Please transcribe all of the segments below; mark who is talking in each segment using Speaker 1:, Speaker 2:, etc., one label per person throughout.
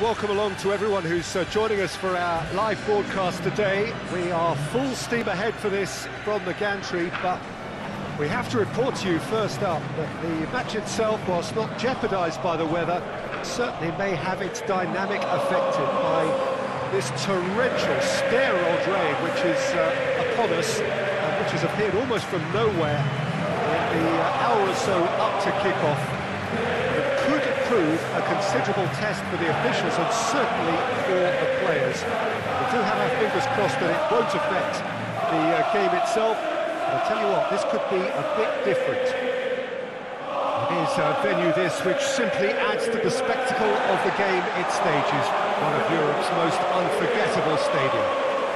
Speaker 1: welcome along to everyone who's uh, joining us for our live broadcast today. We are full steam ahead for this from the gantry, but we have to report to you first up that the match itself, whilst not jeopardised by the weather, certainly may have its dynamic affected by this torrential steroid rain which is uh, upon us, and which has appeared almost from nowhere in the uh, hour or so up to kick-off prove a considerable test for the officials and certainly for the players. We do have our fingers crossed that it won't affect the uh, game itself. But I'll tell you what, this could be a bit different. It is a venue this which simply adds to the spectacle of the game it stages. One of Europe's most unforgettable stadia,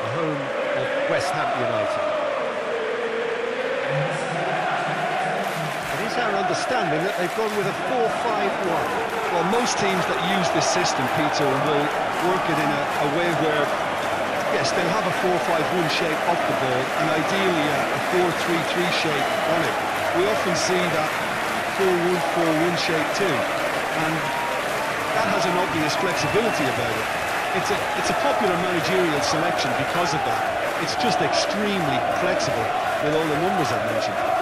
Speaker 1: the home of West Ham United. Our understanding that they've gone with a 4-5-1.
Speaker 2: Well, most teams that use this system, Peter, will work it in a, a way where, yes, they'll have a 4-5-1 shape off the ball and ideally a 4-3-3 shape on it. We often see that 4-1-4-1 shape too, and that has an obvious flexibility about it. It's a, it's a popular managerial selection because of that. It's just extremely flexible with all the numbers I've mentioned.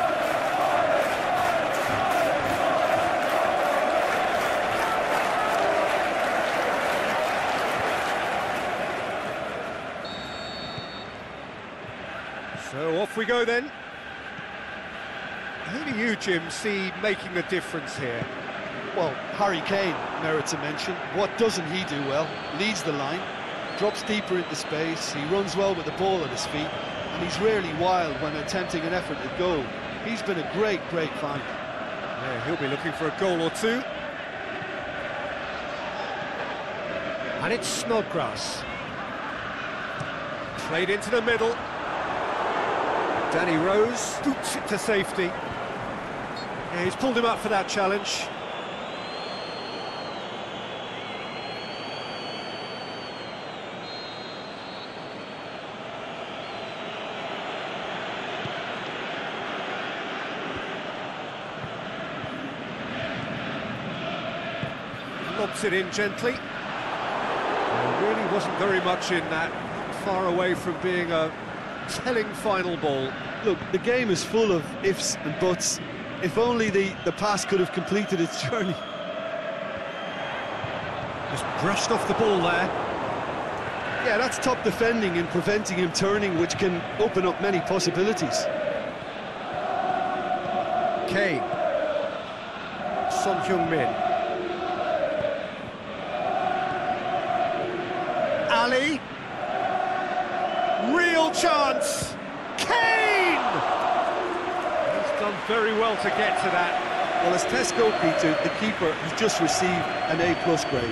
Speaker 1: So off we go then. Who do you, Jim, see making a difference here?
Speaker 2: Well, Harry Kane merits a mention. What doesn't he do well? Leads the line, drops deeper into space, he runs well with the ball at his feet, and he's rarely wild when attempting an effort at goal. He's been a great, great find.
Speaker 1: Yeah, he'll be looking for a goal or two. And it's Snodgrass. Played into the middle. Danny Rose boots it to safety. Yeah, he's pulled him up for that challenge. Lobs it in gently. Really wasn't very much in that, far away from being a telling final ball.
Speaker 2: Look, the game is full of ifs and buts. If only the, the pass could have completed its journey.
Speaker 1: Just brushed off the ball there.
Speaker 2: Yeah, that's top defending and preventing him turning, which can open up many possibilities.
Speaker 1: Kane. Son Heung-min. Alli real chance. Kane! He's done very well to get to that.
Speaker 2: Well, as Tesco, Peter, the keeper has just received an A-plus grade.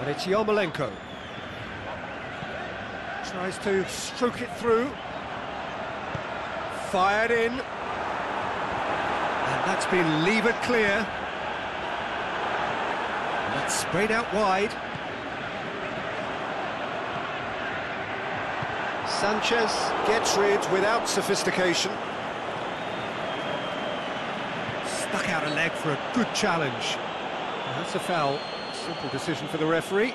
Speaker 1: And it's Yarmolenko. Tries to stroke it through. Fired in. That's been levered clear. That's sprayed out wide. Sanchez gets rid without sophistication. Stuck out a leg for a good challenge. That's a foul. Simple decision for the referee.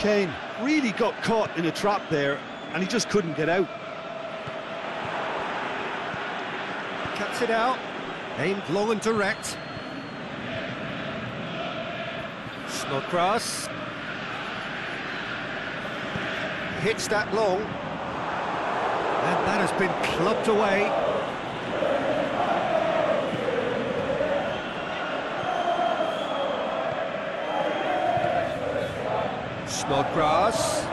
Speaker 2: Kane really got caught in a trap there, and he just couldn't get out.
Speaker 1: Cuts it out, aimed long and direct. Snodgrass. Hits that long. And that has been clubbed away. Snodgrass.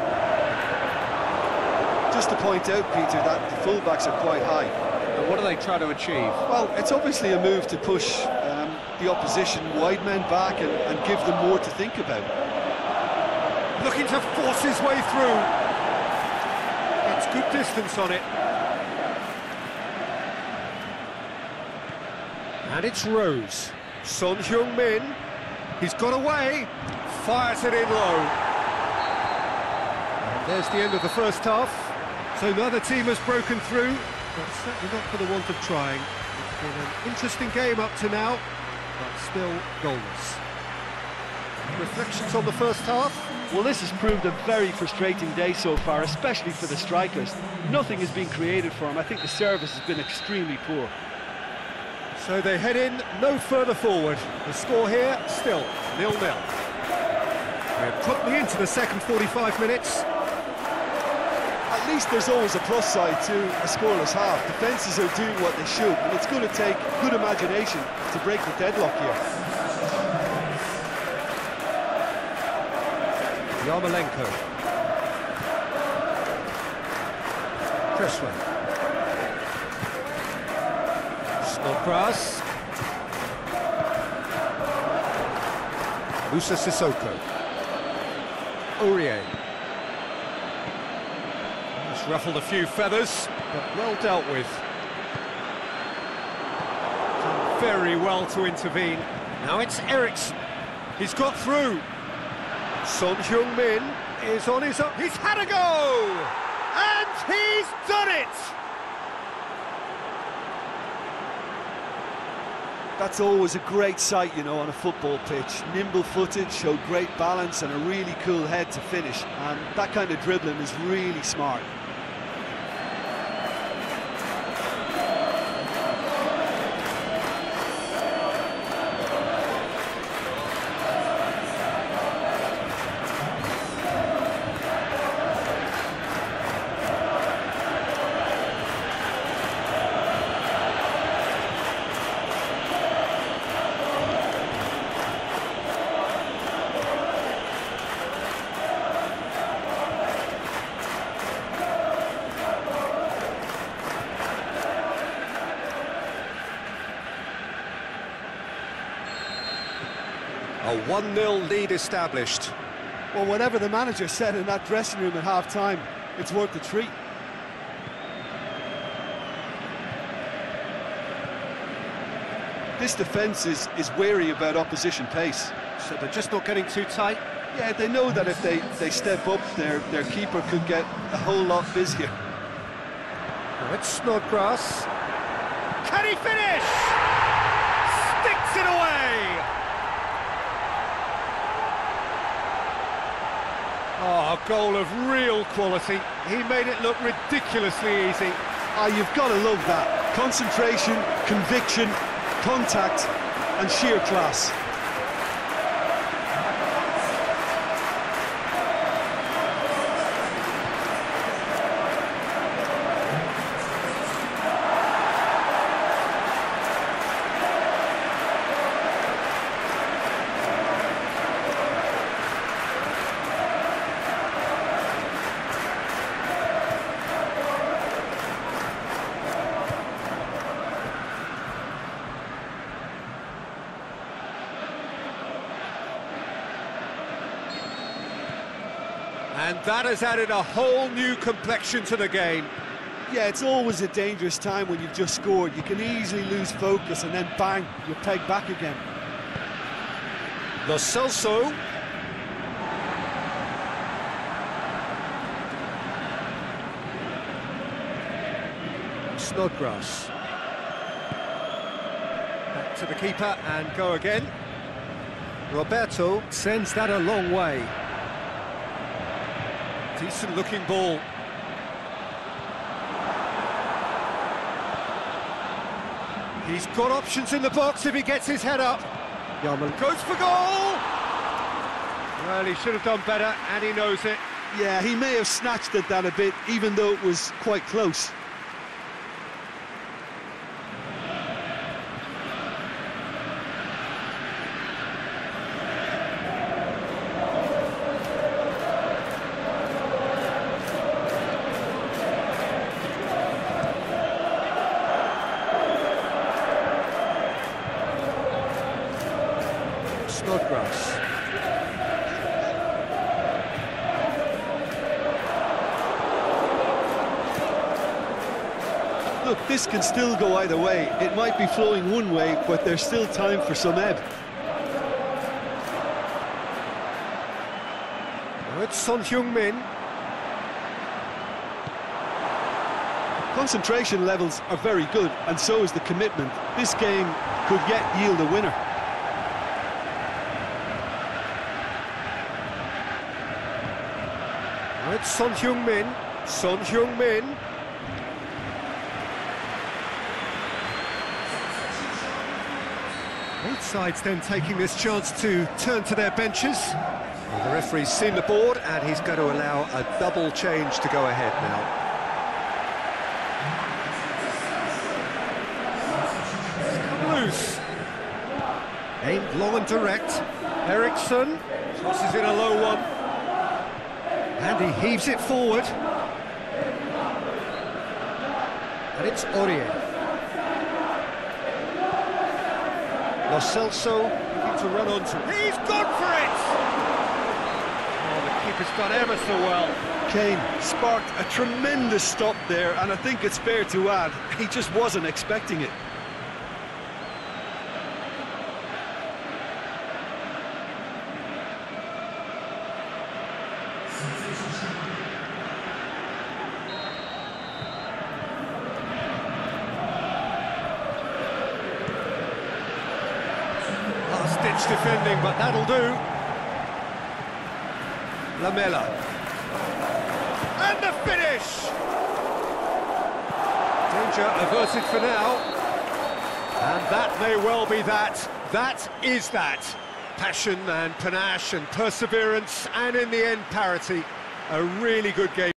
Speaker 2: Just to point out, Peter, that the fullbacks are quite high.
Speaker 1: And what do they try to achieve?
Speaker 2: Well, it's obviously a move to push um, the opposition wide men back and, and give them more to think about.
Speaker 1: looking to force his way through. Gets good distance on it. And it's Rose. Son Heung-min. He's got away. Fires it in low. And there's the end of the first half. So neither team has broken through, but certainly not for the want of trying. It's been an interesting game up to now, but still goalless. Reflections on the first half?
Speaker 3: Well, this has proved a very frustrating day so far, especially for the strikers. Nothing has been created for them. I think the service has been extremely poor.
Speaker 1: So they head in no further forward. The score here, still nil-nil. We're promptly into the second 45 minutes.
Speaker 2: At least there's always a plus side to a scoreless half. Defences are doing what they should, and it's going to take good imagination to break the deadlock here.
Speaker 1: Yarmolenko. Cresswell. Snodgrass. Moussa Sissoko. Aurier. Ruffled a few feathers, but well dealt with. Done very well to intervene. Now it's Eriksen. He's got through. Son Heung-min is on his own. He's had a go! And he's done it!
Speaker 2: That's always a great sight, you know, on a football pitch. Nimble-footed, showed great balance and a really cool head to finish. And that kind of dribbling is really smart.
Speaker 1: A 1-0 lead established.
Speaker 2: Well, whatever the manager said in that dressing room at half-time, it's worth the treat. This defence is, is wary about opposition pace.
Speaker 1: So they're just not getting too tight.
Speaker 2: Yeah, they know that if they, they step up, their, their keeper could get a whole lot busier.
Speaker 1: Now it's Snodgrass. Can he finish? Sticks it away! Oh, a goal of real quality. He made it look ridiculously easy.
Speaker 2: Ah, you've got to love that. Concentration, conviction, contact, and sheer class.
Speaker 1: And that has added a whole new complexion to the game.
Speaker 2: Yeah, it's always a dangerous time when you've just scored. You can easily lose focus and then bang, you're pegged back again.
Speaker 1: Lo Celso. Snodgrass. Back to the keeper and go again. Roberto sends that a long way. Decent looking ball. He's got options in the box if he gets his head up. Yarman goes for goal! Well, he should have done better, and he knows it.
Speaker 2: Yeah, he may have snatched at that a bit, even though it was quite close. Look, this can still go either way. It might be flowing one way, but there's still time for some ebb.
Speaker 1: Now it's Son Heung-min.
Speaker 2: Concentration levels are very good, and so is the commitment. This game could yet yield a winner.
Speaker 1: Son Heung-min. Son Heung-min. Both sides then taking this chance to turn to their benches. Well, the referee's seen the board and he's going to allow a double change to go ahead now. loose. Aimed long and direct. Eriksen tosses in a low one. And he heaves it forward. And it's Aurier. Lo Celso looking to run onto. He's gone for it! Oh, the keeper's done ever so well.
Speaker 2: Kane sparked a tremendous stop there, and I think it's fair to add, he just wasn't expecting it.
Speaker 1: But that'll do. Lamela. And the finish! Danger averted for now. And that may well be that. That is that. Passion and panache and perseverance, and in the end, parity. A really good game.